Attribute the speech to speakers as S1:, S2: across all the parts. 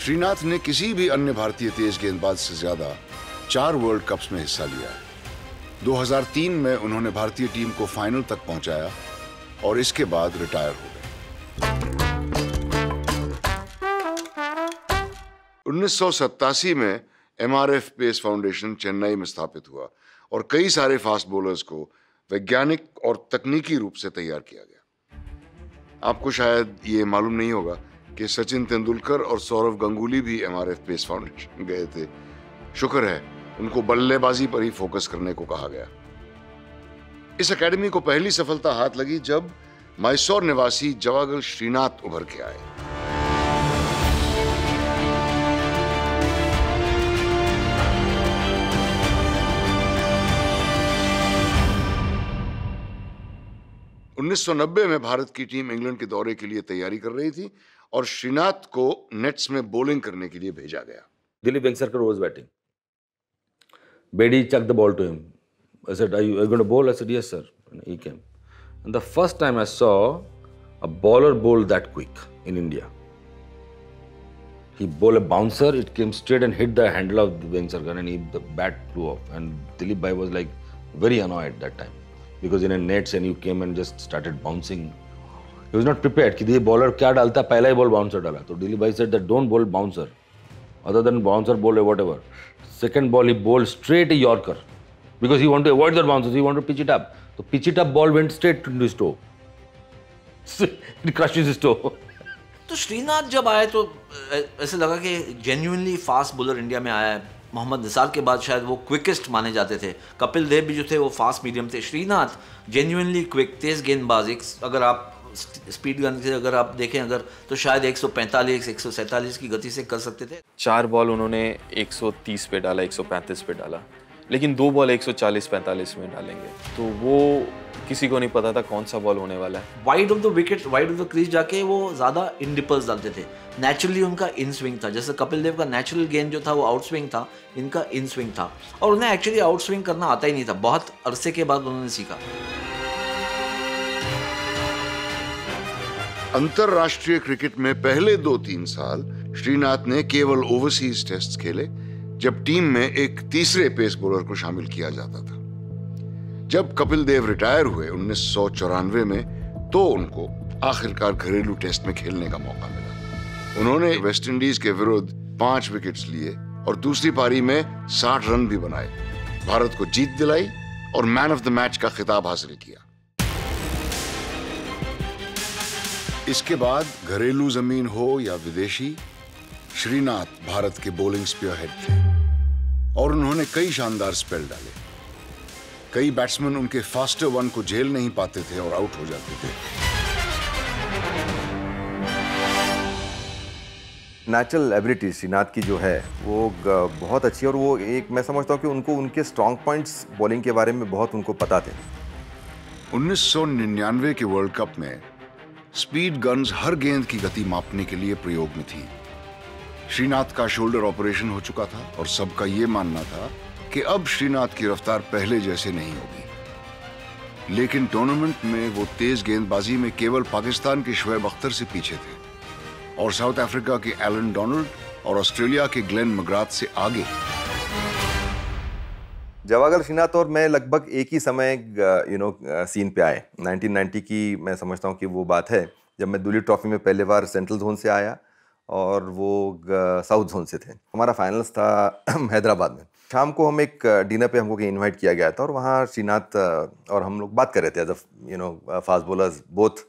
S1: श्रीनाथ ने किसी भी अन्य भारतीय तेज गेंदबाज से ज़्यादा चार वर्ल्ड कप्स में हिस्सा लिया 2003 में उन्होंने भारतीय टीम को फाइनल तक पहुँचाया और इसके बाद रिटायर हो गए। उन्नीस सौ सतासी में एमआरएफ पेस फाउंडेशन चेन्नई में स्थापित हुआ और कई सारे फास्ट बॉलर्स को वैज्ञानिक और तकनीकी रूप से तैयार किया गया। आपको शायद ये मालूम नहीं होगा कि सचिन तेंदुलकर और सौरव गंगुली भी एमआरएफ पेस फाउंडेशन गए थे। शुक्र है, उनको बल्लेबाजी पर ही फोकस करने को कहा गया। इस एकेडमी को पहली सफलता हाथ लगी जब मैसूर निवासी जवागल श्रीनाथ उभर के आए। उन्नीस सौ नब्बे में भारत की टीम इंग्लैंड के दौरे के लिए तैयारी कर रही थी और श्रीनाथ को नेट्स में बोलिंग करने के लिए भेजा गया।
S2: Dilip Vengsarkar was batting. Bedi chuck the ball to him. I yes sir and the first time I saw a bowler bowl that quick in India bowl a bouncer it came straight and hit the handle of Vengsarkar and he the bat flew off and Dilip भाई was like very annoyed that time because in a nets and you came and just started bouncing He was not prepared कि bowler क्या डालता पहला ही ball bouncer डाला तो दिलीप भाई said that don't bowl bouncer or whatever. Second ball, he bowled straight a Yorker because he wanted to avoid the bouncers. He wanted to pitch it up. So pitch it up ball went straight to his toe. it crushed his toe.
S3: तो श्रीनाथ जब आए तो ऐसे लगा कि genuinely fast bowler India में आया है मोहम्मद निसार के बाद शायद वो क्विकेस्ट माने जाते थे कपिल देव भी जो थे वो फास्ट मीडियम थे श्रीनाथ जेन्यूनली क्विक तेज गेंदबाज एक अगर आप स्पीड गन से अगर आप देखें अगर तो शायद 145 147 की गति से कर सकते थे।
S4: चार बॉल उन्होंने 130 पे डाला 135 पे डाला लेकिन दो बॉल 140 45 में डालेंगे। तो वो किसी को नहीं पता था कौन सा बॉल होने वाला है।
S3: Wide of the wicket wide of the crease जाके वो ज़्यादा इन डिपल्स डालते थे। नेचुरली उनका इन स्विंग था। जैसे कपिल देव का नेचुरल गेंद जो था वो आउट स्विंग था इनका इन स्विंग था। और उन्हें एक्चुअली आउट स्विंग करना आता ही नहीं था। बहुत अरसे के बाद उन्होंने सीखा।
S1: अंतरराष्ट्रीय क्रिकेट में पहले दो तीन साल श्रीनाथ ने केवल ओवरसीज टेस्ट खेले, जब टीम में एक तीसरे पेस बॉलर को शामिल किया जाता था। जब कपिल देव रिटायर हुए उन्नीस सौ चौरानवे में तो उनको आखिरकार घरेलू टेस्ट में खेलने का मौका मिला। उन्होंने वेस्ट इंडीज के विरुद्ध पाँच विकेट्स लिए और दूसरी पारी में 60 रन भी बनाए। भारत को जीत दिलाई और मैन ऑफ़ द मैच का खिताब हासिल किया। इसके बाद घरेलू ज़मीन हो या विदेशी श्रीनाथ भारत के बॉलिंग स्पीयर थे और उन्होंने कई शानदार स्पेल डाले। कई बैट्समैन उनके फास्टर वन को झेल नहीं पाते थे और आउट हो जाते थे।
S5: नेचुरल एबिलिटी श्रीनाथ की जो है वो बहुत अच्छी और वो एक मैं समझता हूँ कि उनको उनके स्ट्रॉन्ग पॉइंट्स बॉलिंग के बारे में बहुत उनको पता थे।
S1: 1999 के वर्ल्ड कप में स्पीड गन्स हर गेंद की गति मापने के लिए प्रयोग में थी। श्रीनाथ का शोल्डर ऑपरेशन हो चुका था और सबका यह मानना था कि अब श्रीनाथ की रफ्तार पहले जैसे नहीं होगी। लेकिन टूर्नामेंट में वो तेज गेंदबाजी में केवल पाकिस्तान के शुएब अख्तर से पीछे थे और साउथ अफ्रीका के एलन डोनाल्ड और ऑस्ट्रेलिया के ग्लेन मग्राथ से आगे।
S5: जवागल श्रीनाथ और मैं लगभग एक ही समय यू नो सीन पे आए। 1990 की मैं समझता हूँ कि वो बात है, जब मैं दुली ट्रॉफी में पहले बार सेंट्रल जोन से आया और वो साउथ जोन से थे। हमारा फाइनल्स था हैदराबाद में। शाम को हम एक डिनर पे हमको इनवाइट किया गया था और वहाँ श्रीनाथ और हम लोग बात कर रहे थे as you know fast bowlers both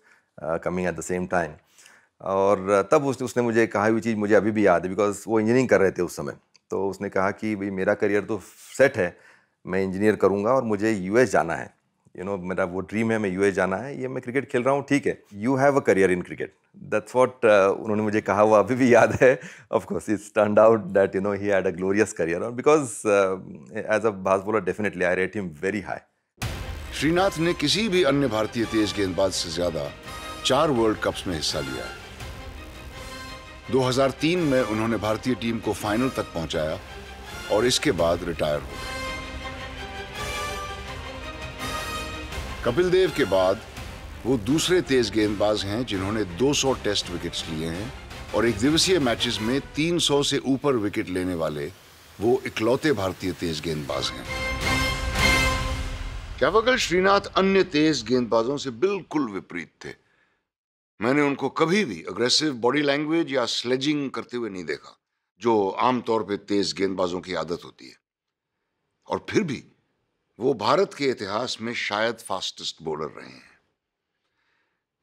S5: coming at the same time और तब उसने उसने मुझे कहा हुई चीज़ मुझे अभी भी याद है बिकॉज़ वो इंजीनियरिंग कर रहे थे उस समय। तो उसने कहा कि, भाई मेरा करियर तो सेट है मैं इंजीनियर करूँगा और मुझे यूएस जाना है। यू you नो know, मेरा वो ड्रीम है मैं यूएस जाना है ये मैं क्रिकेट खेल रहा हूँ ठीक है। You have a career in cricket that's what उन्होंने मुझे कहा हुआ अभी भी याद है। Of course it's turn out that you know he had a glorious career और because as a pace bowler definitely I rate him very high
S1: Srinath ने किसी भी अन्य भारतीय तेज गेंदबाज से ज़्यादा चार वर्ल्ड कप्स में हिस्सा लिया 2003 में उन्होंने भारतीय टीम को फाइनल तक पहुँचाया और इसके बाद रिटायर हो गए। कपिल देव के बाद वो दूसरे तेज गेंदबाज हैं जिन्होंने 200 टेस्ट विकेट्स लिए हैं और एक दिवसीय मैचेस में 300 से ऊपर विकेट लेने वाले वो इकलौते भारतीय तेज गेंदबाज हैं। कैवागल श्रीनाथ अन्य तेज गेंदबाजों से बिल्कुल विपरीत थे? मैंने उनको कभी भी अग्रेसिव बॉडी लैंग्वेज या स्लेजिंग करते हुए नहीं देखा, जो आमतौर पर तेज गेंदबाजों की आदत होती है। और फिर भी वो भारत के इतिहास में शायद फास्टेस्ट बॉलर रहे हैं।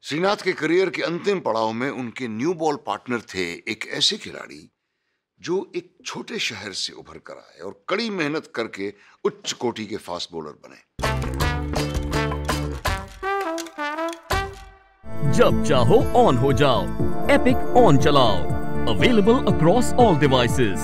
S1: श्रीनाथ के करियर के अंतिम पड़ाव में उनके न्यू बॉल पार्टनर थे एक ऐसे खिलाड़ी जो एक छोटे शहर से उभर कर आए और कड़ी मेहनत करके उच्च कोटि के फास्ट बॉलर बने।
S6: जब चाहो ऑन हो जाओ। एपिक ऑन चलाओ। Available across all devices